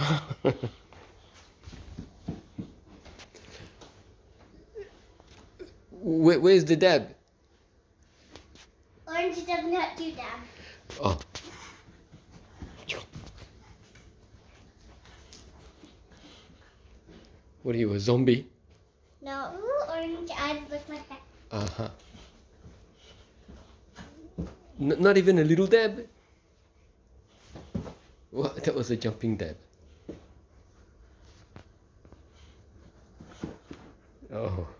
Where, where's the dab? Orange does not do that. Oh. What are you, a zombie? No, ooh, orange eyes look like that. Uh huh. N- not even a little dab? What? That was a jumping dab. Oh.